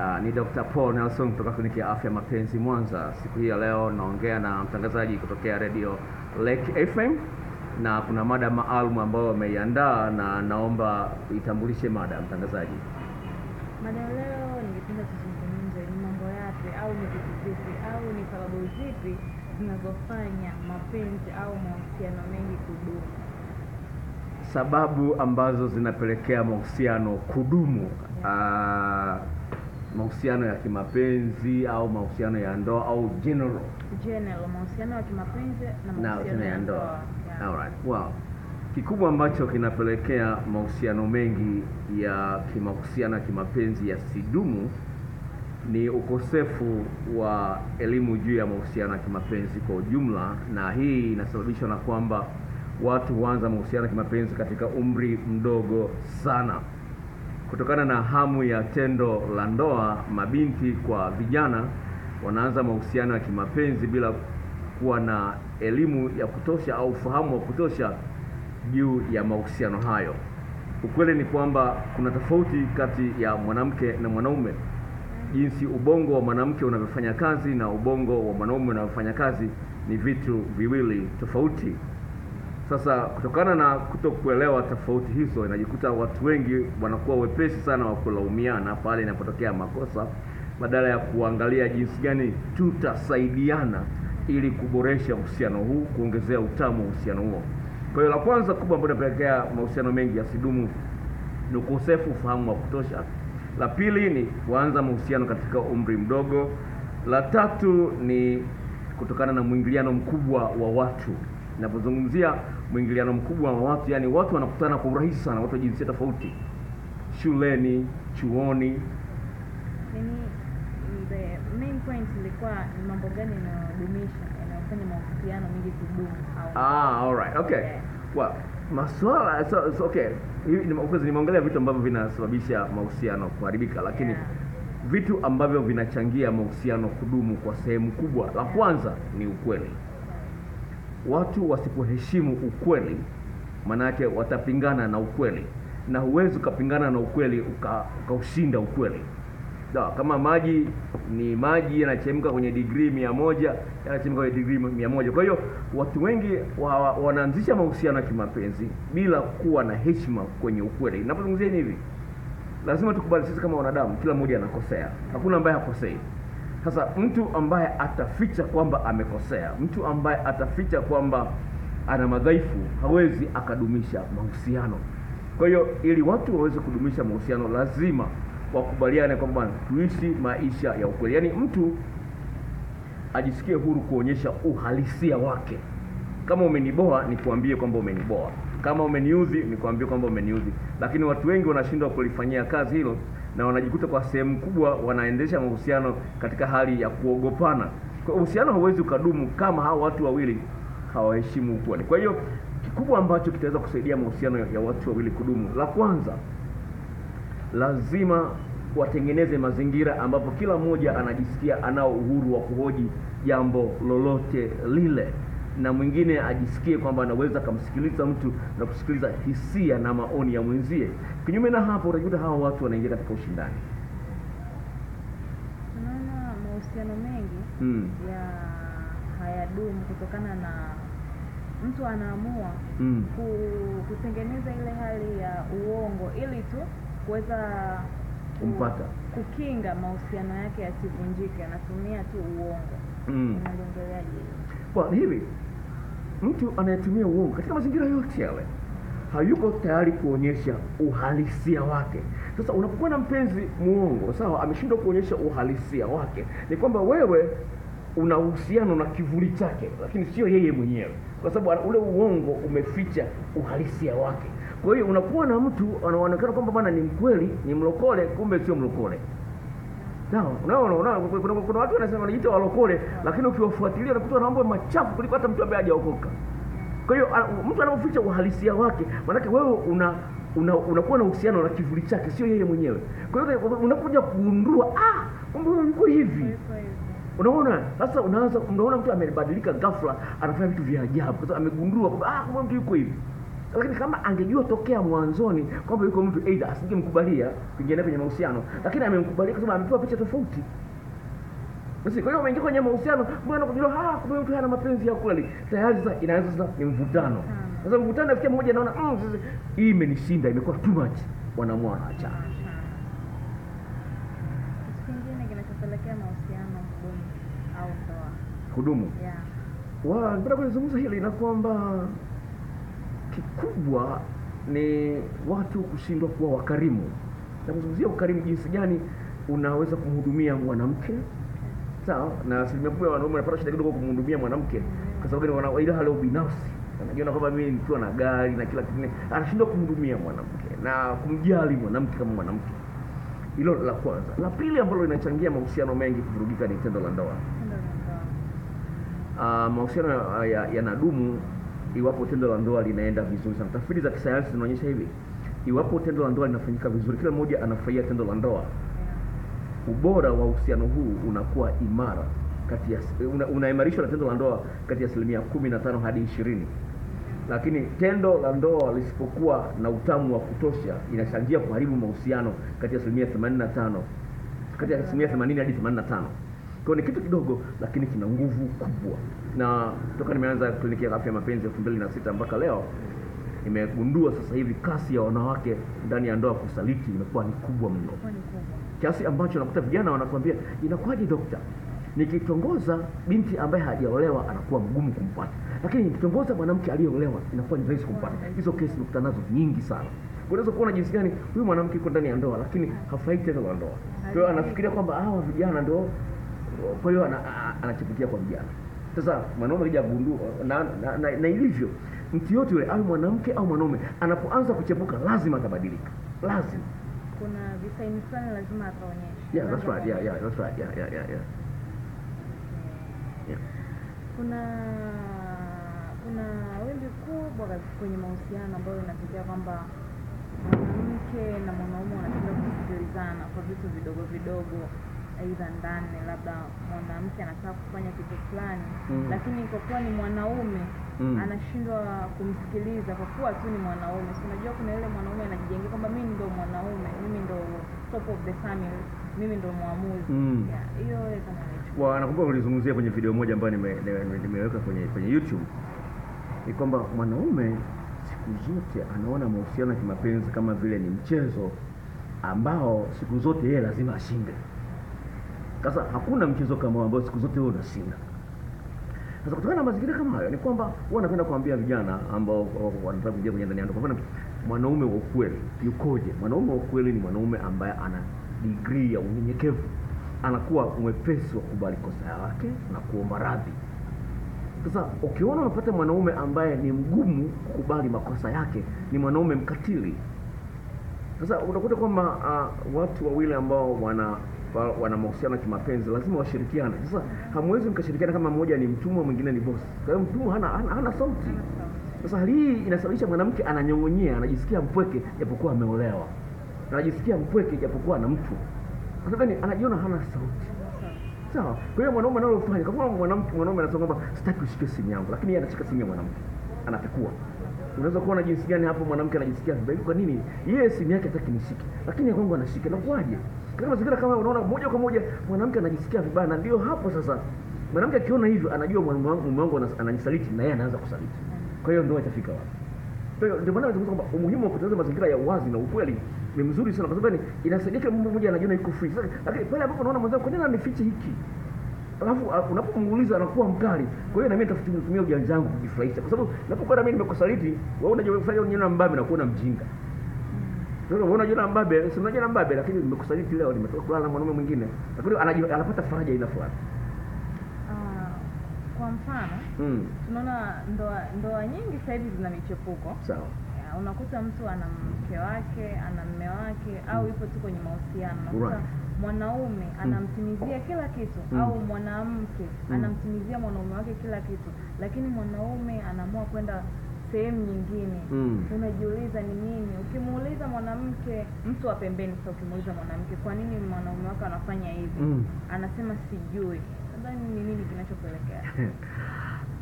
Uh, ni Dr. Paul Nelson kutoka kliniki ya afya mapenzi Mwanza. Siku hii ya leo naongea na mtangazaji kutokea Radio Lake FM na kuna mada maalum ambayo wameiandaa na naomba itambulishe mada mtangazaji. Mada leo ningependa tuzungumze ni mambo yapi au ni vitu vipi au ni sababu zipi zinazofanya mapenzi au mahusiano mengi kudumu. Sababu ambazo zinapelekea mahusiano kudumu, Yeah. uh, mahusiano ya kimapenzi au mahusiano ya ndoa au general General, mahusiano ya kimapenzi na mahusiano ya ndoa. Yeah. all right Wow. Kikubwa ambacho kinapelekea mahusiano mengi ya kimahusiano ya kimapenzi ya sidumu ni ukosefu wa elimu juu ya mahusiano ya kimapenzi kwa ujumla, na hii inasababishwa na kwamba watu huanza mahusiano ya kimapenzi katika umri mdogo sana. Kutokana na hamu ya tendo la ndoa, mabinti kwa vijana wanaanza mahusiano ya kimapenzi bila kuwa na elimu ya kutosha au ufahamu wa kutosha juu ya mahusiano hayo. Ukweli ni kwamba kuna tofauti kati ya mwanamke na mwanaume, jinsi ubongo wa mwanamke unavyofanya kazi na ubongo wa mwanaume unavyofanya kazi ni vitu viwili tofauti. Sasa kutokana na kutokuelewa tofauti hizo, inajikuta watu wengi wanakuwa wepesi sana wa kulaumiana pale inapotokea makosa, badala ya kuangalia jinsi gani tutasaidiana ili kuboresha uhusiano huu, kuongezea utamu uhusiano huo. Kwa hiyo la kwanza kubwa ambalo inapelekea mahusiano mengi yasidumu ni ukosefu ufahamu wa kutosha. La pili ni kuanza mahusiano katika umri mdogo. La tatu ni kutokana na mwingiliano mkubwa wa watu. Ninapozungumzia mwingiliano mkubwa wa watu, yani watu wanakutana kwa urahisi sana, watu wa jinsia tofauti, shuleni, chuoni. Yani the main point ilikuwa ni mambo gani yanayodumisha yanayofanya mahusiano mengi kudumu Ah, all right. Okay. Yeah. Well, maswala so, so, okay. Hivi nimeongelea vitu ambavyo vinasababisha mahusiano kuharibika, lakini Yeah. vitu ambavyo vinachangia mahusiano kudumu kwa sehemu kubwa, la kwanza ni ukweli. Watu wasipoheshimu ukweli, maana yake watapingana na ukweli, na huwezi ukapingana na ukweli ukaushinda uka- ukweli. Sawa, kama maji ni maji yanachemka kwenye digrii mia moja yanachemka kwenye digrii mia moja. Kwa hiyo watu wengi wa, wa, wanaanzisha mahusiano ya kimapenzi bila kuwa na heshima kwenye ukweli. Ninapozungumzia hivi, lazima tukubali sisi kama wanadamu, kila mmoja anakosea, hakuna ambaye hakosei. Sasa mtu ambaye ataficha kwamba amekosea, mtu ambaye ataficha kwamba ana madhaifu, hawezi akadumisha mahusiano. Kwa hiyo ili watu waweze kudumisha mahusiano, lazima wakubaliane kwamba tuishi maisha ya ukweli, yaani mtu ajisikie huru kuonyesha uhalisia wake. Kama umeniboa nikuambie kwamba umeniboa, kama umeniudhi nikuambie kwamba umeniudhi. Lakini watu wengi wanashindwa kulifanyia kazi hilo, na wanajikuta kwa sehemu kubwa wanaendesha mahusiano katika hali ya kuogopana. Kwa uhusiano hauwezi ukadumu kama hao watu wawili hawaheshimu ukweli. Kwa hiyo kikubwa ambacho kitaweza kusaidia mahusiano ya watu wawili kudumu, la kwanza lazima watengeneze mazingira ambapo kila mmoja anajisikia anao uhuru wa kuhoji jambo lolote lile, na mwingine ajisikie kwamba anaweza akamsikiliza mtu na kusikiliza hisia na maoni ya mwenzie. Kinyume na hapo, utakuta hawa watu wanaingia katika ushindani. Unaona mahusiano mengi Mm. ya hayadumu kutokana na mtu anaamua Mm. kutengeneza ile hali ya uongo ili tu kuweza Kumpata. kukinga mahusiano yake yasivunjike, anatumia tu uongo. Mm. Unaliongeleaje Well, Kwa hivi mtu anayetumia uongo katika mazingira yote yale hayuko tayari kuonyesha uhalisia wake. Sasa unapokuwa na mpenzi muongo, sawa, ameshindwa kuonyesha uhalisia wake, ni kwamba wewe una uhusiano na kivuli chake, lakini sio yeye mwenyewe, kwa sababu ule uongo umeficha uhalisia wake. Kwa hiyo unakuwa na mtu anaonekana kwamba bana ni mkweli, ni mlokole, kumbe sio mlokole. Sawa, unaona unaona kuna, kuna, watu wanasema wanajiita walokole, lakini ukiwafuatilia unakuta wana mambo machafu kuliko hata mtu ambaye hajaokoka. Kwa hiyo mtu anapoficha uhalisia wake, maanake wewe una una na uhusiano na kivuli chake, sio yeye mwenyewe. Kwa hiyo unakuja kugundua ah, kumbe yuko hivi. Unaona, sasa unaanza unaona mtu amebadilika ghafla, anafanya vitu vya ajabu kwa sababu amegundua ah, kumbe mtu yuko hivi. Lakini kama angejua tokea mwanzoni kwamba yuko mtu aidha asingemkubalia kuingia kwenye mahusiano. Lakini amemkubalia kwa sababu amepewa picha tofauti. Basi kwa hiyo umeingia kwenye mahusiano mbona kujua ah kumbe mtu hana mapenzi ya kweli. Tayari sasa inaanza sasa ni mvutano. Sasa mvutano nafikia mmoja anaona mm, sasa hii imenishinda imekuwa too much. Wanaamua wanaachana Kitu kingine kinachopelekea mahusiano kudumu au ndoa. kudumu? Yeah. wa napenda kuzungumza hili na kwamba kikubwa ni watu kushindwa kuwa wakarimu. Na kuzungumzia ukarimu jinsi gani unaweza kumhudumia mwanamke. Sawa na asilimia kubwa ya wanaume wanapata shida kidogo kumhudumia mwanamke kwa sababu ni ile hali ya ubinafsi. Anajiona kwamba mimi nikiwa na gari na kila kitu anashindwa kumhudumia mwanamke na kumjali mwanamke kama mwanamke. Hilo la kwanza. La pili ambalo linachangia mahusiano mengi kuvurugika ni tendo la ndoa. Uh, mahusiano yanadumu ya- yanadumu iwapo tendo la ndoa linaenda vizuri sana. Tafiti za kisayansi zinaonyesha hivi, iwapo tendo la ndoa linafanyika vizuri, kila mmoja anafurahia tendo la ndoa, ubora wa uhusiano huu unakuwa imara kati ya una, unaimarishwa na tendo la ndoa kati ya asilimia kumi na tano hadi ishirini. Lakini tendo la ndoa lisipokuwa na utamu wa kutosha inachangia kuharibu mahusiano kati ya asilimia 85 kati ya asilimia 80 hadi 85 kwa ni kitu kidogo lakini kina nguvu kubwa. Na toka nimeanza kliniki ya afya ya mapenzi elfu mbili na sita mpaka leo nimegundua sasa hivi kasi ya wanawake ndani ya ndoa kusaliti imekuwa ni kubwa mno. Kiasi ambacho nakuta vijana wanakuambia inakuwaje dokta nikitongoza binti ambaye hajaolewa anakuwa mgumu kumpata. Lakini nikitongoza mwanamke aliyeolewa inakuwa ni rahisi kumpata. Hizo kesi nakutana nazo nyingi sana. Unaweza kuona jinsi gani huyu mwanamke yuko ndani ya ndoa lakini hafai tendo la ndoa. Kwa hiyo anafikiria kwamba hawa vijana ndo kwa hiyo ana- anachipukia kwa vijana sasa mwanaume akija gundua na, na, na, na ilivyo mtu yote yule awe mwanamke au mwanaume anapoanza kuchepuka lazima atabadilika lazima Kuna visaini fulani lazima ataonyesha. Yeah, that's right. Yeah, yeah, that's right. Yeah, yeah, yeah, yeah. Yeah. kuna kuna wimbi kubwa kwenye mahusiano ambayo inatokea kwamba mwanamke na mwanaume wanapenda kusikilizana kwa vitu vidogo vidogo aidha ndani labda mwanamke anataka kufanya kitu fulani Mm. lakini kwa kuwa ni mwanaume Mm. anashindwa kumsikiliza kwa kuwa tu ni mwanaume si unajua kuna yule mwanaume anajijengea kwamba mimi ndo mwanaume mimi ndo top of the family mimi ndo mwamuzi Mm. Hiyo yeah, kama. Nakumbuka ulizungumzia kwenye video moja ambayo nimeweka nime- nime- nime kwenye kwenye YouTube ni kwamba mwanaume siku zote anaona mahusiano ya kimapenzi kama vile ni mchezo ambao siku zote yeye lazima ashinde. Sasa hakuna mchezo kama ambao siku zote wewe unashinda. Sasa kutokana na mazingira kama hayo, ni kwamba huwa napenda kuambia vijana ambao wa- wanataka kuingia kwenye ndani ya ndoa, kwa mfano, mwanaume wa ukweli yukoje? Mwanaume wa ukweli ni mwanaume ambaye ana degree ya unyenyekevu, anakuwa mwepesi wa kubali kosa yake na kuomba radhi. Sasa ukiona unapata mwanaume ambaye ni mgumu kukubali makosa yake, ni mwanaume mkatili. Sasa unakuta kwamba uh, watu wawili ambao wana wa- wana mahusiano ya kimapenzi lazima washirikiane. Sasa hamwezi mkashirikiana kama mmoja ni mtumwa mwingine ni bosi. Kwa hiyo mtumwa hana, hana, hana sauti. Sasa hali hii inasababisha mwanamke ananyong'onyea, anajisikia mpweke japokuwa ameolewa, anajisikia mpweke japokuwa ana mtu, kwa sababu? Anajiona hana sauti. Sawa. Kwa hiyo mwanaume analofanya, kama mwanamke mwanaume anasema kwamba sitaki ushike simu yangu, lakini yeye anashika simu ya mwanamke, anapekua. Unaweza kuona jinsi gani hapo mwanamke anajisikia vibaya. Kwa nini? Yeye simu yake hataki nishike, lakini ya kwangu anashika. Inakuwaje? Katika mazingira kama unaona moja kwa moja mwanamke anajisikia vibaya, na ndio hapo sasa mwanamke akiona hivyo anajua mume wangu ananisaliti, na yeye anaanza kusaliti. Kwa hiyo ndoa itafika wapi? Kwa hiyo ndio maana nazungumza kwamba umuhimu wa kutengeneza mazingira ya uwazi na ukweli ni mzuri sana, kwa sababu inasaidia kila mmoja anajiona yuko free. Lakini pale ambapo unaona mwenzako, kwa nini anifichi hiki? Alafu uh, unapomuuliza anakuwa mkali. Kwa hiyo na mimi nitatumia ujanja wangu kujifurahisha, kwa sababu napokuwa na mimi nimekusaliti, wewe unajua kufanya unajiona mbaya na kuona mjinga. Sasa unaona unajiona mbabe, si unajua mbabe, lakini nimekusaliti leo, nimetoka kulala na mwanaume mwingine, lakini anapata faraja ila fulani. Ah, kwa mfano Mm, tunaona ndoa ndoa nyingi sasa hivi zina michepuko sawa. Unakuta mtu ana mke wake ana mme wake au yupo tu kwenye mahusiano unakuta Right. mwanaume anamtimizia mm. kila kitu Mm. au mwanamke Mm. anamtimizia mwanaume wake kila kitu lakini mwanaume anaamua kwenda sehemu nyingine Mm. unajiuliza ni nini ukimuuliza mwanamke mtu wa pembeni sasa ukimuuliza mwanamke kwa nini mwanaume wake anafanya hivi Mm. anasema sijui nadhani ni nini kinachopelekea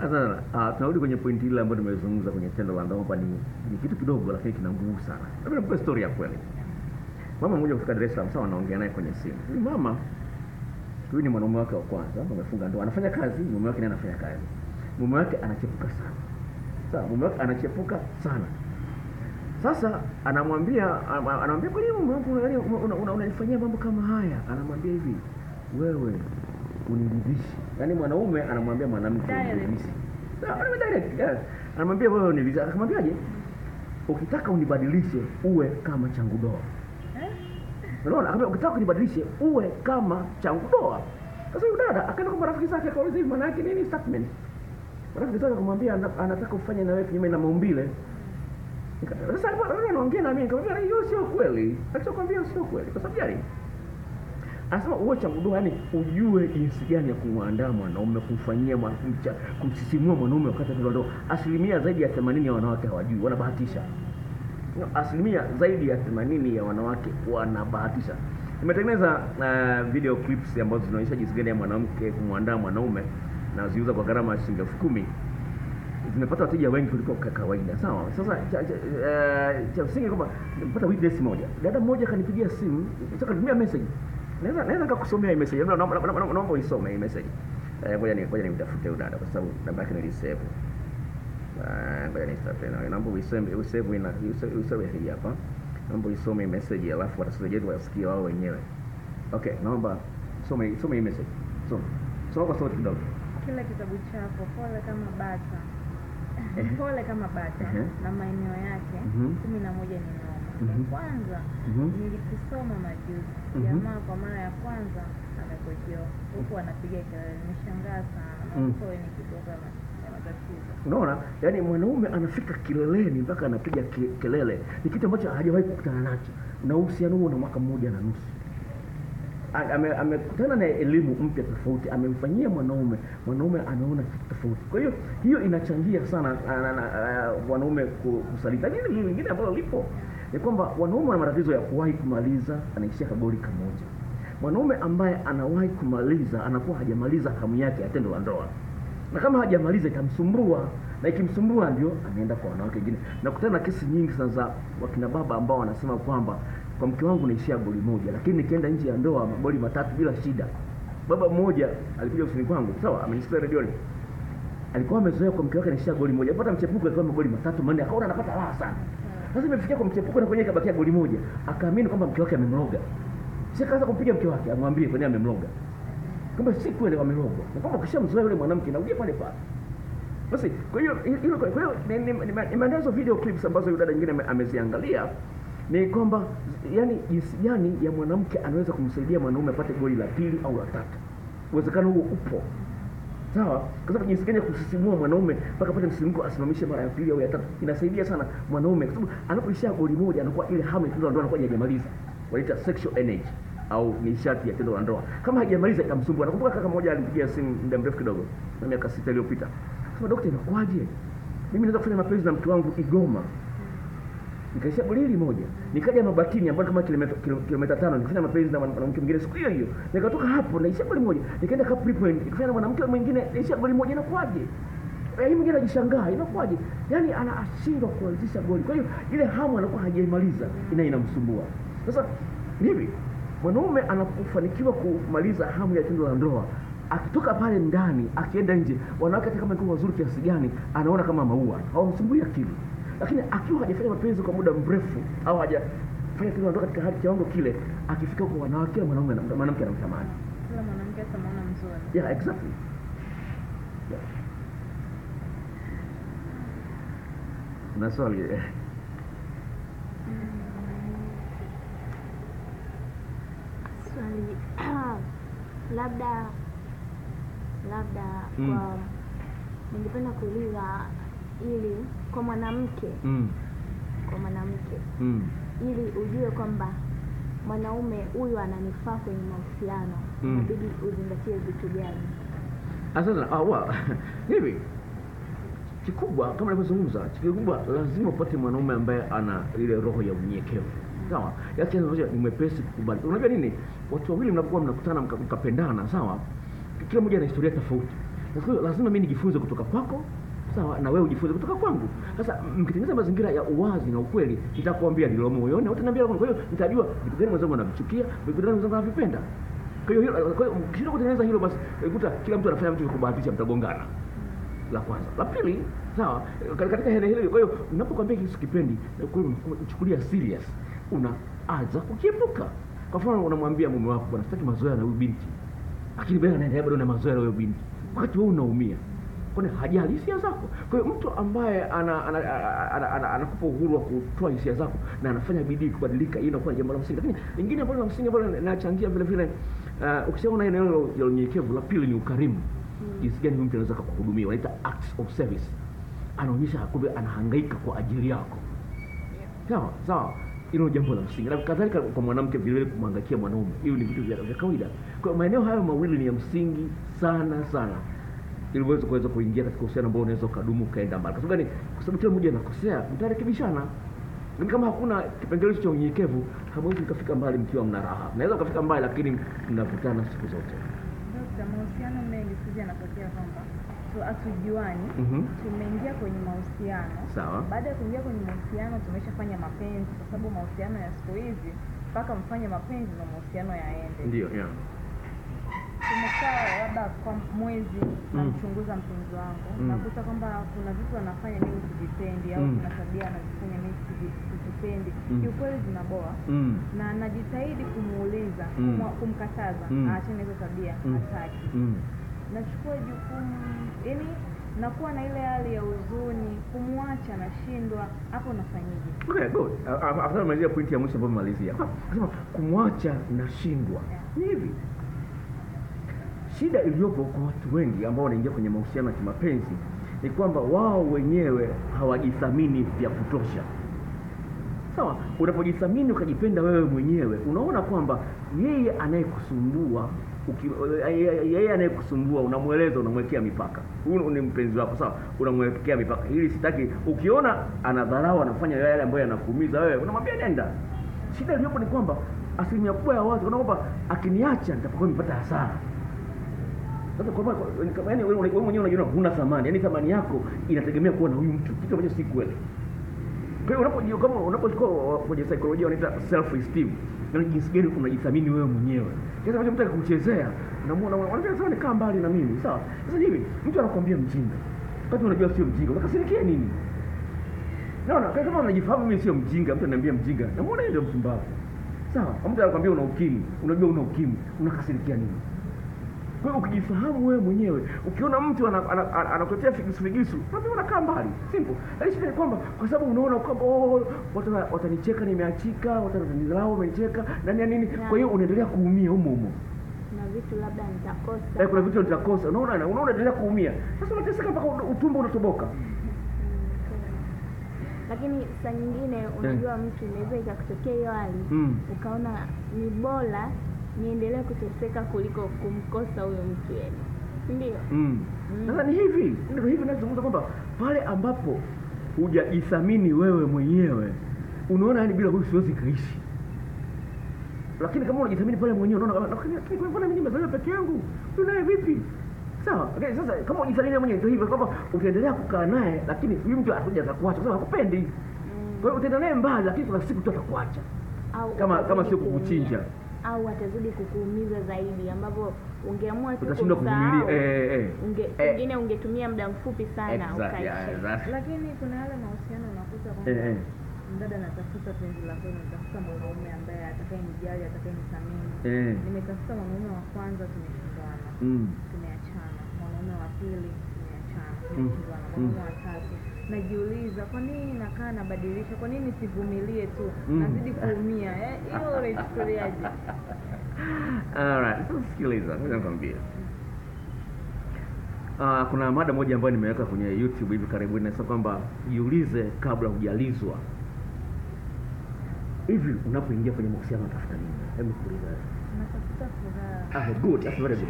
Sasa uh, tunarudi kwenye pointi ile ambayo tumezungumza kwenye tendo la ndoa kwamba ni, ni kitu kidogo lakini kina nguvu sana. Labda nikupe story ya kweli. Mama mmoja kutoka Dar es Salaam, sawa, anaongea naye kwenye simu. Huyu mama huyu ni mwanaume wake wa kwanza, amefunga ndoa, anafanya kazi, mume wake naye anafanya kazi. Mume wake anachepuka sana, sawa, mume wake anachepuka sana. Sasa anamwambia anamwambia kwa nini mume wangu una- una- unanifanyia mambo kama haya? Anamwambia hivi, wewe uniridhishi. Yaani mwanaume anamwambia mwanamke uniridhishi. Anamwambia wewe uniridhishi. Akamwambiaje? Ukitaka unibadilishe uwe kama changu doa. Eh? Unaona, akamwambia ukitaka kunibadilishe uwe kama changudoa. Sasa yule dada akaenda kwa marafiki zake akauliza hivi maana yake nini statement? Marafiki nitaka kumwambia ana- anataka kufanya na wewe kinyume na maumbile. Sasa hapo anaongea na mimi nikamwambia hiyo sio kweli. Alichokwambia sio kweli. Kwa sababu gani? Anasema uwe cha kudua yani ujue jinsi gani ya kumwandaa mwanaume, kumfanyia mwanamcha kumsisimua mwanaume wakati wa ndoa. Asilimia zaidi ya 80 ya wanawake hawajui, wanabahatisha asilimia zaidi ya 80 ya wanawake wanabahatisha. Nimetengeneza uh, video clips ambazo zinaonyesha jinsi gani ya mwanamke kumwandaa mwanaume na ziuza kwa gharama ya shilingi elfu kumi zimepata wateja wengi kuliko kawaida. Sawa. Sasa cha, cha msingi kwamba nimepata witness moja, dada mmoja akanipigia simu, akanitumia kanitumia message. Naweza naweza nikakusomea hii message, naomba uisome hii message. Eh, ngoja ni ngoja nimtafute huyu dada kwa sababu namba yake nilisave. Ah, ngoja nistate na naomba uisome uisave ina uisave hii hapa. Naomba usome message alafu wetu wasikie wao wenyewe. Okay, naomba some some hii message. So, so kwa sauti kidogo. Kila kitabu chako pole kama bata pole kama bata na maeneo yake Mhm. kumi na moja ni noma. Mhm. Ya kwanza Mhm. nilikisoma majuzi, Mhm. jamaa kwa mara ya kwanza amekojoa huku anapiga kelele, nimeshangaa sana Mm. ni kidogo matatizo. Unaona, yaani mwanaume anafika kileleni mpaka anapiga kelele, ni kitu ambacho hajawahi kukutana nacho, na uhusiano huo na mwaka mmoja na nusu. Amekutana na elimu mpya tofauti, amemfanyia mwanaume, mwanaume ameona kitu tofauti. Kwa hiyo hiyo inachangia sana na- na- na- wanaume kusalita. Lakini lingine ambalo lipo ni kwamba wanaume wana matatizo ya kuwahi kumaliza, anaishia kagoli kamoja. Mwanaume ambaye anawahi kumaliza anakuwa hajamaliza kamu yake ya tendo la ndoa na kama hajamaliza itamsumbua na ikimsumbua ndio anaenda kwa wanawake wengine. Nakutana na kesi nyingi sana za wakina baba ambao wanasema kwamba kwa mke wangu naishia goli moja, lakini nikienda nje ya ndoa magoli matatu bila shida. Baba mmoja alikuja ofisini kwangu, sawa, amenisikia redioni, alikuwa amezoea kwa mke wake naishia goli moja, alipata mchepuko alikuwa magoli matatu manne, akaona anapata raha sana. Sasa imefikia kwa mchepuko na kwenye kabakia goli moja, akaamini kwamba mke wake amemloga. Sasa kaanza kumpiga mke wake, amwambie kwa nini amemloga kwamba si kweli wamerogwa, na kwamba ukishamzoea yule mwanamke na uje pale pale. Basi kwa hiyo hilo, kwa hiyo ni- ni- nime- nimeandaa video clips ambazo yule dada nyingine ame- ameziangalia, ni kwamba yani jinsi gani ya mwanamke anaweza kumsaidia mwanaume apate goli la pili au la tatu. Uwezekano huo upo, sawa, kwa sababu jinsi gani ya kusisimua mwanaume mpaka apate msisimko asimamishe mara ya pili au ya tatu, inasaidia sana mwanaume, kwa sababu anapoishia goli moja anakuwa ile hamu ya tendo la ndoa anakuwa hajamaliza, wanaita sexual energy au nishati ya tendo la ndoa. Kama hajamaliza itamsumbua. Nakumbuka kaka mmoja alimpigia simu muda mrefu kidogo, na miaka sita iliyopita, akasema, daktari, inakuwaje? Mimi naweza kufanya mapenzi na mtu wangu Igoma, nikaishia goli hili moja, nikaja Mabatini ambayo kama kilomita kilo- kilomita tano, nikafanya mapenzi na mwanamke mwingine siku hiyo hiyo, nikatoka hapo naishia goli moja, nikaenda Capri Point nikafanya na mwanamke mwingine naishia goli moja. Inakuwaje? Eh, Hii mwingine anajishangaa inakuwaje? Yaani anashindwa kuanzisha goli. Kwa hiyo ile hamu anakuwa hajaimaliza, ina inamsumbua. Sasa hivi mwanaume anapofanikiwa kumaliza hamu ya tendo la ndoa akitoka pale ndani akienda nje, wanawake hata kama ikuwa wazuri kiasi gani, anaona kama maua, hawamsumbui akili. Lakini akiwa hajafanya mapenzi kwa muda mrefu au hajafanya tendo ndoa katika hali kiwango kile, akifika kwa wanawake, kila mwanaume na mwanamke anamtamani. Kila mwanamke atamwona mzuri. Yeah, exactly. Yeah. Na swali eh. Swali labda labda Mm. kwa ningependa kuuliza ili kwa mwanamke Mm. kwa mwanamke Mm. ili ujue kwamba mwanaume huyu ananifaa kwenye mahusiano Mm. inabidi uzingatie vitu gani? Sasa ah, well, hivi kikubwa kama nilivyozungumza, kikubwa lazima upate mwanaume ambaye ana ile roho ya unyenyekevu. Sawa, yakiaa ni mwepesi kukubali. Unajua nini, watu wawili mnapokuwa mnakutana mkapendana, sawa, kila mmoja ana historia tofauti. Lazima mi nijifunze kutoka kwako sawa na wewe ujifunze kutoka kwangu. Sasa mkitengeneza mazingira ya uwazi na ukweli, nitakwambia nilo moyoni, utaniambia kwa hiyo nitajua vitu gani mwenzangu anavichukia, vitu gani mwenzangu anavipenda. Kwa hiyo kwa hiyo kishindo kutengeneza hilo, basi ikuta kila mtu anafanya mtu kubahatisha, mtagongana. La kwanza. La pili, sawa, katika hele hilo, kwa hiyo unapokuambia kitu kipendi, unachukulia serious, unaanza kukiepuka. Kwa mfano, unamwambia mume wako, bwana, sitaki mazoea na huyu binti, lakini bado anaendelea bado na mazoea na huyo binti, wakati wewe unaumia kwani hajali hisia zako. Kwa hiyo mtu ambaye ana- ana- ana- ana- ana- anakupa uhuru wa kutoa hisia zako na anafanya bidii kubadilika, hiyo inakuwa ni jambo la msingi. Lakini lingine ambalo la msingi ambalo nachangia vile vile, uh, ukishaona eneo la unyenyekevu, la pili ni ukarimu. Jinsi gani mtu anaweza kukuhudumia, wanaita acts of service. Anaonyesha kumbe anahangaika kwa ajili yako. Sawa sawa, hilo jambo la msingi, na kadhalika kwa mwanamke vile vile kumhangaikia mwanaume, hiyo ni vitu vya vya kawaida. Kwa maeneo hayo mawili ni ya msingi sana sana, ili uweze kuweza kuingia katika uhusiano ambao unaweza ukadumu ukaenda mbali. Kwa sababu gani? Kwa sababu kila mmoja anakosea, mtarekebishana. Lakini kama hakuna kipengele cha unyenyekevu, hamwezi mkafika mbali mkiwa mna raha. naweza ukafika mbali, lakini mnavutana siku zote. Dokta, mahusiano mengi sisi yanatokea kwamba tu mm -hmm. tumeingia kwenye mahusiano. Sawa. Baada ya kuingia kwenye mahusiano tumeshafanya mapenzi, kwa sababu mahusiano ya siku hizi mpaka mfanye mapenzi na mahusiano yaende. Ndio, yeah. Tumekaa labda kwa mwezi Mm. namchunguza mpenzi wangu, Mm. nakuta kwamba kuna vitu anafanya mimi sivipendi, au Mm. kuna tabia anazifanya mimi sivipendi Mm. kiukweli zinaboa Mm. na najitahidi kumuuliza Mm. kumkataza Mm. aachane hizo tabia Mm. hataki Mm. nachukua jukumu yani nakuwa na ile hali ya huzuni kumwacha nashindwa hapo nafanyije Okay, good. Afadhali malizia pointi ya mwisho ambayo mmalizia. Kumwacha nashindwa. Ni hivi. Shida iliyopo kwa watu wengi ambao wanaingia kwenye mahusiano ya kimapenzi ni kwamba wao wenyewe hawajithamini vya kutosha. Sawa, unapojithamini ukajipenda wewe mwenyewe, unaona kwamba yeye anayekusumbua yeye anayekusumbua unamweleza, unamwekea mipaka. Huyu ni mpenzi wako, sawa, unamwekea mipaka. Hili sitaki. Ukiona anadharau, anafanya yale ambayo yanakuumiza wewe, unamwambia nenda. Shida iliyopo ni kwamba asilimia kubwa ya watu wanaomba, akiniacha nitakuwa nimepata hasara. Sasa kwa maana yani wewe mwenyewe unajiona huna thamani, Yaani thamani yako inategemea kuwa na huyu mtu, kitu ambacho si kweli. Kwa hiyo unapojua kama unapochukua kwenye saikolojia wanaita self esteem, Yaani jinsi gani unajithamini wewe mwenyewe. Ambacho mtu akikuchezea, unamuona unataka sana nikaa mbali na mimi, sawa? Sasa hivi mtu anakuambia mjinga. Wakati unajua sio mjinga, unakasirikia nini? Naona kwa kama unajifahamu mimi sio mjinga, mtu ananiambia mjinga, namuona yeye ndio mpumbavu. Sawa, mtu anakuambia una ukimwi, unajua una ukimwi, unakasirikia nini? Kwa hiyo ukijifahamu wewe mwenyewe, ukiona mtu anakuletea figisu figisu, unaambia unakaa mbali, simple. Lakini ni kwamba kwa sababu unaona kwamba oh, watu watanicheka nimeachika, watanidharau wamenicheka nani nini nini, kwa hiyo unaendelea kuumia humo humo. na vitu labda nitakosa Eh, kuna vitu nitakosa, unaona unaona unaendelea kuumia. Sasa unateseka mpaka utumbo unatoboka. lakini saa nyingine unajua mtu inaweza ikakutokea hiyo hali Mm. ukaona ni bora niendelee kuteseka kuliko kumkosa huyo mtu yani ndio Mm. Sasa ni hivi, ndio hivi nazungumza kwamba pale ambapo hujajithamini wewe mwenyewe, unaona yani bila huyu siwezi kuishi. Lakini kama unajithamini pale mwenyewe unaona kama lakini kwa mbona mimi nimezoea peke yangu? unaye vipi? Sawa. Okay, sasa kama unajithamini mwenyewe ndio hivyo kwamba utaendelea kukaa naye lakini huyu mtu atakuja atakuacha kwa sababu hakupendi. Kwa hiyo utaenda naye mbali lakini kuna siku tu atakuacha. Kama kama sio kukuchinja. Au atazidi kukuumiza zaidi ambapo ungeamua tu Utashindwa kuvumilia. Eh eh. unge Eh. pengine ungetumia muda mfupi sana Exactly. Yeah, ukaisha exactly. lakini kuna yale mahusiano unakuta kwamba Eh eh. mdada anatafuta penzi la kweli anatafuta mwanaume ambaye atakaye nijali atakaye nithamini Eh. nimetafuta mwanaume wa kwanza tumeshindana. Mm. tumeachana mwanaume wa pili tumeachana Mm. tumeshindwana mwanaume wa tatu najiuliza kwa nini nakaa nabadilisha kwa nini sivumilie tu Mm. nazidi kuumia eh, hiyo unaichukuliaje Alright, sikiliza, ngoja nikwambie. Uh, kuna mada moja ambayo nimeweka kwenye YouTube hivi karibuni nasema kwamba jiulize kabla hujalizwa. Hivi unapoingia kwenye mahusiano unatafuta nini? Hebu kuuliza. Unatafuta furaha Ah, good, that's very good.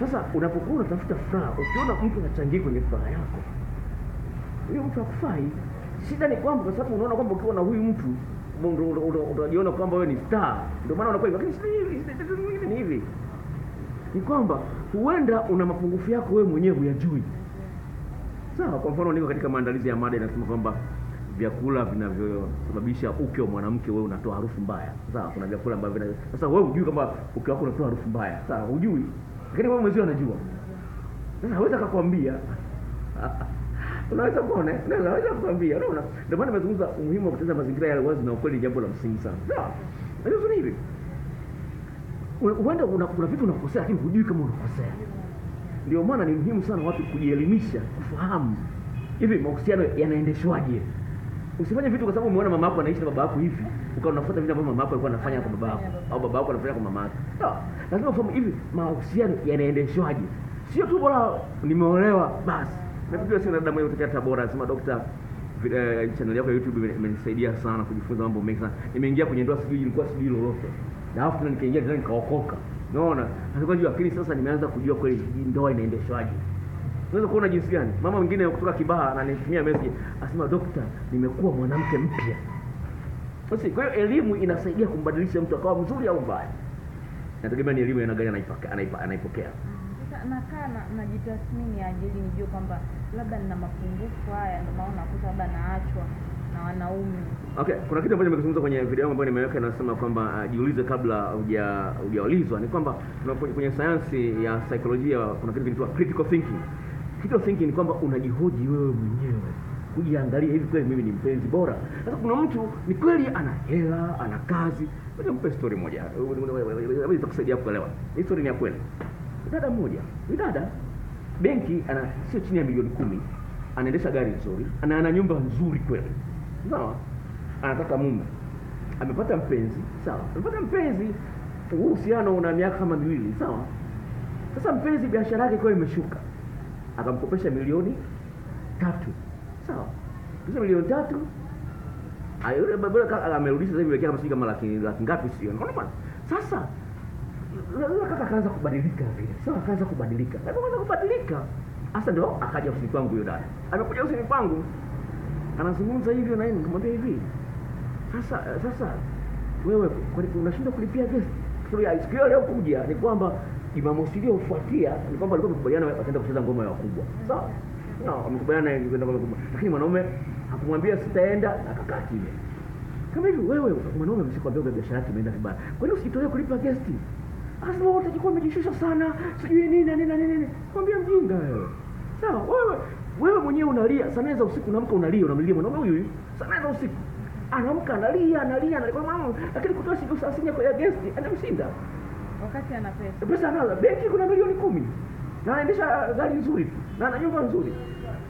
Sasa unapokuwa unatafuta furaha, ukiona mtu anachangia kwenye furaha yako, huyo mtu hakufai. Shida ni kwamba kwa sababu unaona kwamba ukiwa na huyu mtu unajiona kwamba wewe ni star, ndio maana unakuwa hivyo. Hivi, ni hivi. ni kwamba huenda una mapungufu yako wewe mwenyewe huyajui. Sawa, kwa mfano niko katika maandalizi ya mada inasema kwamba vyakula vinavyosababisha uke wa mwanamke wewe unatoa harufu mbaya. Sawa, kuna vyakula ambavyo vina sasa wewe hujui kama uke wako unatoa harufu mbaya. Sawa, hujui. Lakini wewe mwenzio anajua. Sasa hawezi akakwambia. Unaweza kuona, na naweza kukwambia, unaona? Ndio maana nimezungumza umuhimu wa kutunza mazingira yale wazi na ukweli, jambo la msingi sana. Sawa. Ndio hivi. Huenda una, kuna vitu unakosea lakini hujui kama unakosea. Ndio maana ni muhimu sana watu kujielimisha, kufahamu hivi mahusiano yanaendeshwaje. Usifanye vitu kwa sababu umeona mama yako anaishi na baba yako hivi, ukawa unafuata vitu ambavyo mama yako alikuwa anafanya kwa baba yako au baba yako anafanya kwa mama yako. Sawa. Lazima ufahamu hivi mahusiano yanaendeshwaje. Sio tu bora nimeolewa basi. Napigiwa sio dada mmoja kutoka Tabora, anasema dokta, eh, channel yako ya YouTube imenisaidia sana kujifunza mambo mengi sana. Nimeingia kwenye ndoa sijui ilikuwa sijui lolote. Na afu nikaingia tena nikaokoka. Unaona? Nilikuwa jua lakini sasa nimeanza kujua kweli ndoa inaendeshwaje. Unaweza kuona jinsi gani? Mama mwingine kutoka Kibaha ananitumia message, asema dokta, nimekuwa mwanamke mpya. Basi kwa hiyo elimu inasaidia kumbadilisha mtu akawa mzuri au mbaya. Nategemea ni elimu ya aina gani anaipokea. Nakaa na najitathmini ajili nijue kwamba labda nina mapungufu haya, ndio maana nakuta labda naachwa na wanaume. Okay, kuna kitu ambacho nimekizungumza kwenye video ambayo nimeweka inasema kwamba uh, jiulize kabla hujaulizwa. Ni kwamba kwenye, sayansi ya saikolojia kuna kitu kinaitwa critical thinking. Critical thinking ni kwamba unajihoji wewe mwenyewe, kujiangalia, hivi kweli mimi ni mpenzi bora? Sasa kuna mtu ni kweli ana hela, ana kazi. Ngoja mpe story moja, itakusaidia kuelewa. Hii story ni ya kweli. Dada mmoja, ni dada. Benki, ana sio chini ya milioni kumi, anaendesha gari nzuri, ana ana nyumba nzuri kweli, sawa? Anataka mume, amepata mpenzi, sawa, amepata mpenzi, uhusiano una miaka kama miwili, sawa. Sasa mpenzi biashara yake kwa imeshuka, akamkopesha milioni tatu, sawa, kisha milioni tatu. Ayule yule baba amerudisha sasa hivi kama laki ngapi sio. Unaona bwana? Sasa kaka akaanza kubadilika vile. sio akaanza kubadilika. Alipoanza kubadilika, hasa ndio akaja ofisini kwangu huyo dada. Amekuja ofisini kwangu. Anazungumza hivyo na yeye nikamwambia hivi. Sasa sasa wewe unashindwa kulipia gesti. Siku leo kuja ni kwamba Jumamosi iliyofuatia ni kwamba alikuwa amekubaliana wataenda kucheza ngoma ya wakubwa. Sawa? No, wamekubaliana kwenda ngoma kubwa. Lakini mwanaume hakumwambia sitaenda akakaa kimya. Kama hivi wewe mwanaume msikwambia biashara yake imeenda vibaya. Kwa nini usitoe kulipa guest? Asema wewe utajikuwa umejishusha sana, sijui nini na nini na nini. Kwambia mjinga wewe. Sawa, wewe wewe mwenyewe unalia. Saa za usiku, unaamka unalia, unamlilia mwanaume huyu huyu saa za usiku. Anaamka analia analia analia. Kwa mama, lakini kutoa shilingi thelathini kwa ya guest anamshinda. Wakati ana pesa. Pesa anazo, benki kuna milioni kumi. Na anaendesha gari nzuri na ana nyumba nzuri,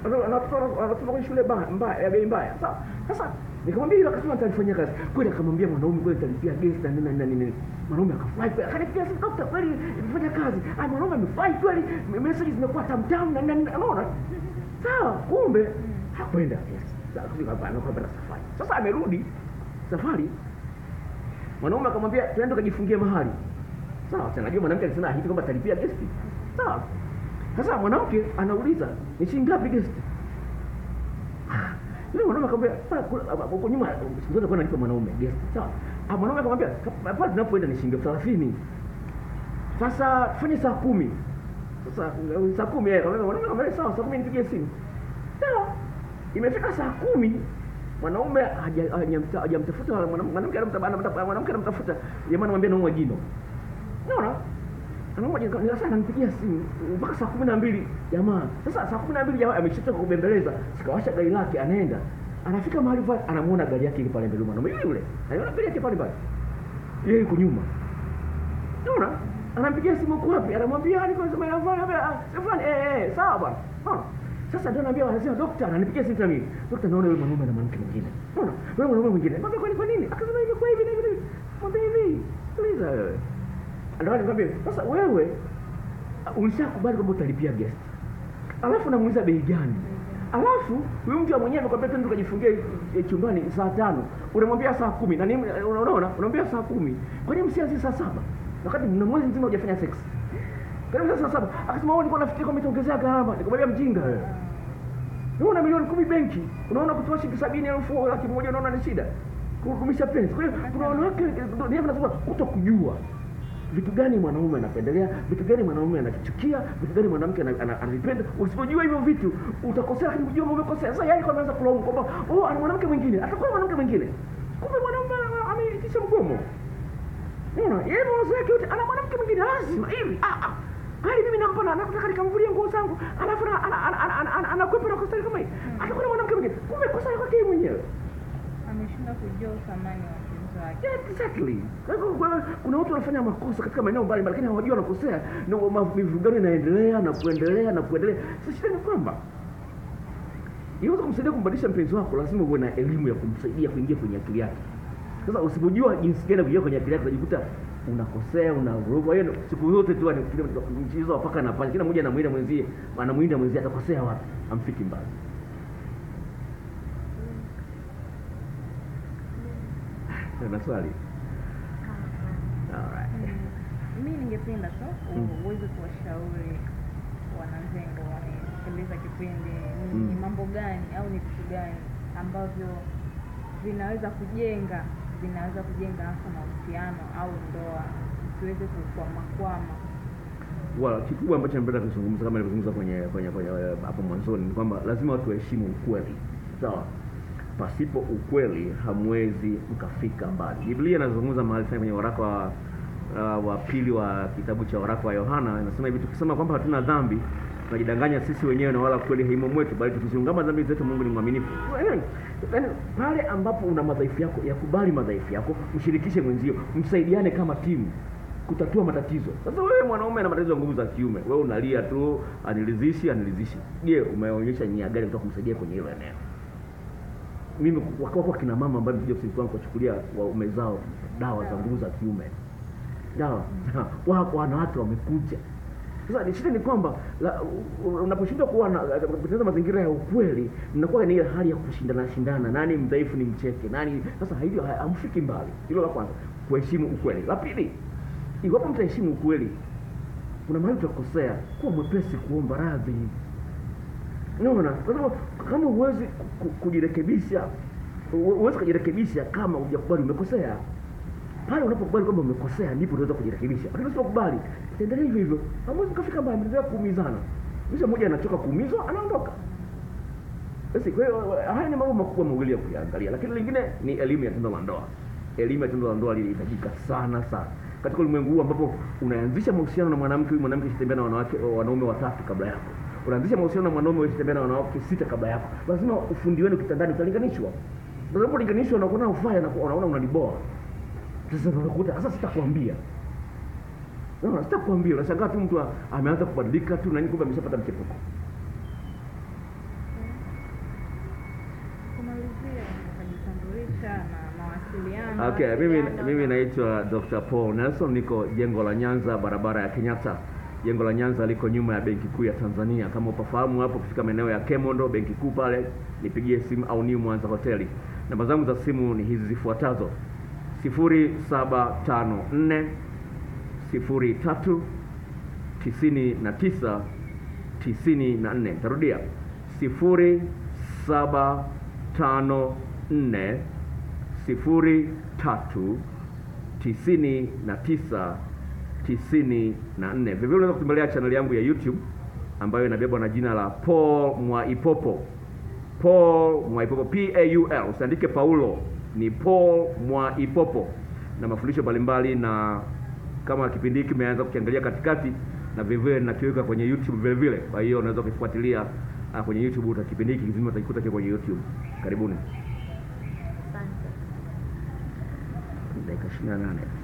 Ana- anatoka anatoka kwenye shule mbaya ya mbaya. Sawa, sasa nikamwambia hilo, akasema nitalifanyia kazi kweli. Akamwambia mwanaume kweli, nitalipia gesi na nini na nini. Mwanaume akafurahi kweli, akanipigia simu, dokta, kweli nilifanya kazi. Ah, mwanaume amefurahi kweli, message zimekuwa tamtam na nini, unaona. Sawa, kumbe hakwenda. Sasa kufika hapa anakwenda safari. Sasa amerudi safari, mwanaume akamwambia twende tukajifungie mahali Sawa, tena najua mwanamke alisema ahidi kwamba atalipia gesi. Sawa. Sasa mwanamke anauliza ni shilingi ngapi guest? Yule mwanaume akamwambia "Bwana, kula- hapa- huko nyuma zote kwa nalipa mwanaume guest. Sawa. Ah, mwanaume akamwambia hapa tunapoenda ni shilingi elfu thelathini. Sasa tufanye saa kumi. Sasa saa kumi yeye akamwambia mwanaume akamwambia sawa, saa kumi nipigie simu. Sawa. Imefika saa kumi mwanaume haja- hajamta- hajamtafuta mwanamke anamtafuta- mwanamke anamtafuta jamaa anamwambia naumwa jino. Unaona? Anaomba jina ni sasa ananipigia simu mpaka saa kumi na mbili jamaa. Sasa saa kumi na mbili jamaa ameshatoka kubembeleza, sikawasha gari lake anaenda. Anafika mahali pale anamuona gari yake ile pale mbele mwanaume yule. Anaona gari yake pale pale. Yeye yuko nyuma. Unaona? Anampigia simu kwa wapi? Anamwambia niko sema sababu fulani hapa. Fulani eh eh sawa bwana. Unaona? Sasa ndio naambia wanasema daktari ananipigia simu mimi. Daktari naona yule mwanaume na mwanamke mwingine. Unaona? Yule mwanaume mwingine. Mwambie kwa nini? Akasema hivi kwa hivi na hivi. Mbona. Hivi. Tuliza wewe. Ndio nikwambia sasa wewe uh, ulishakubali kwamba utalipia guest. Alafu namuuliza bei gani? Alafu huyu mtu mwenyewe amekwambia twende tukajifungia eh, chumbani saa tano. Unamwambia saa kumi na nini unaona? Unamwambia saa kumi. Kwa nini msianze saa saba? Wakati mna mwezi mzima hujafanya sex. Kwa nini saa saba? Akasema wewe nilikuwa nafikiri kwamba itaongezea gharama. Nikamwambia mjinga wewe. Una milioni kumi benki. Unaona kutoa shilingi sabini elfu laki moja unaona ni shida. Kurumisha penzi. Kwa hiyo kuna wanawake ndio nasema kutokujua vitu gani mwanaume anapendelea, vitu gani mwanaume anakichukia, vitu gani mwanamke ana- ana- anavipenda. Usipojua hivyo vitu utakosea, lakini kujua umekosea. Sasa yeye anaanza kulaumu kwamba oh, ana mwanamke mwingine, atakuwa na mwanamke mwingine, kumbe mwanaume ameitisha mgomo. Unaona, yeye mawazo yake yote ana mwanamke mwingine lazima hivi. Ah ah. Hali mimi nampa na nataka nikamvulie nguo zangu, alafu na ana- ana- ana- ana- ana- anakwepa na kosa kama hii. Atakuwa na mwanamke mwingine. Kumbe kosa yake mwenyewe. Ameshinda kujua uthamani wa Yeah, exactly. Kwa hivyo, Kuna watu wanafanya makosa katika maeneo mbalimbali, lakini hawajui wanakosea, na mivurugano inaendelea na kuendelea na kuendelea. Sasa shida ni kwamba iweza kumsaidia kumbadilisha mpenzi wako, lazima uwe na elimu ya kumsaidia kuingia kwenye akili yake. Sasa usipojua jinsi gani kuingia kwenye akili yake, utajikuta unakosea, unavuruga. Hiyo siku zote tu ni mchezo wa paka na kila mmoja anamwinda mwenzie, anamwinda mwenzie, atakosea wapi? Amfiki mbali. Na swali. Alright. mi ningependa tu Mm. uweze kuwashauri wanazengo wanasikiliza kipindi ni Mm. mambo gani au ni vitu gani ambavyo vinaweza kujenga vinaweza kujenga hasa mahusiano au ndoa isiweze kukwamakwama Well, kikubwa ambacho napenda kuzungumza kama nilivyozungumza kwenye kwenye kwenye eh, hapo mwanzoni ni kwamba lazima watu waheshimu ukweli. Sawa? Pasipo ukweli hamwezi mkafika mbali. Biblia inazungumza mahali sana kwenye waraka wa uh, wa pili wa kitabu cha waraka wa Yohana inasema hivi, tukisema kwamba hatuna dhambi tunajidanganya sisi wenyewe na wala kweli haimo mwetu, bali tukiziungama dhambi zetu Mungu ni mwaminifu. Pale ambapo una madhaifu yako, yakubali madhaifu yako, mshirikishe mwenzio, msaidiane kama timu kutatua matatizo. Sasa wewe mwanaume na matatizo ya nguvu za kiume, wewe unalia tu, anilizishi anilizishi. Je, umeonyesha nia gani kutoka kumsaidia kwenye hilo eneo? Mimi wako kina mama ambao nilikuja ofisini kwangu kuwachukulia waume zao dawa za nguvu za kiume, dawa wako wanawake wamekuja. Sasa shida ni kwamba unaposhindwa kuwa kutengeneza mazingira ya ukweli, mnakuwa ni ile hali ya kushindana shindana, nani mdhaifu ni mcheke, nani sasa, hivyo amfiki hamfiki mbali. Hilo la kwanza, kuheshimu ukweli. La pili, iwapo mtaheshimu ukweli, kuna mahali utakosea, kuwa mwepesi kuomba radhi. Unaona, kwa sababu kama huwezi ku- ku- kujirekebisha, hu- huwezi kujirekebisha kama hujakubali umekosea. Pale unapokubali kwamba umekosea, ndipo unaweza kujirekebisha. Lakini usipokubali, endelea hivyo hivyo, hamwezi kufika mbali, mnaendelea kuumizana. Mtu mmoja anachoka kuumizwa, anaondoka. Basi kwa hiyo haya ni mambo makubwa mawili ya kuangalia lakini lingine ni elimu ya tendo la ndoa. Elimu ya tendo la ndoa lilihitajika sana sana katika ulimwengu huu ambapo unaanzisha mahusiano na mwanamke, huyu mwanamke isitembea na wanawake wanaume watatu kabla yako, unaanzisha mahusiano na mwanaume isitembea na wanawake sita kabla yako. Lazima ufundi wenu kitandani utalinganishwa, Na unapolinganishwa na kuona ufaya na unaona unaliboa. Sasa unakuta sasa sitakwambia No, sitakwambia. Unashangaa tu mtu ameanza kubadilika tu na nini, kumbe ameshapata mchepuko. Okay, mimi mimi naitwa Dr. Paul Nelson, niko jengo la Nyanza, barabara ya Kenyatta. Jengo la Nyanza liko nyuma ya Benki Kuu ya Tanzania. Kama upafahamu hapo, kufika maeneo ya Kemondo, Benki Kuu pale, nipigie simu au New Mwanza Hoteli. Namba zangu za simu ni hizi zifuatazo: 0754 03 99 94. Tarudia 0754 sifuri tatu tisini na tisa tisini na nne. Vivyo unaweza kutembelea chaneli yangu ya YouTube ambayo inabebwa na jina la Paul Mwaipopo. Paul Mwaipopo, P A U L, usiandike Paulo, ni Paul Mwaipopo, na mafundisho mbalimbali, na kama kipindi hiki kimeanza kukiangalia katikati, na vivyo nakiweka kwenye YouTube vile vile. Kwa hiyo unaweza kufuatilia ah, kwenye YouTube, uta kipindi hiki kizima utakikuta kwa kwenye YouTube. Karibuni. Asante. dakika 28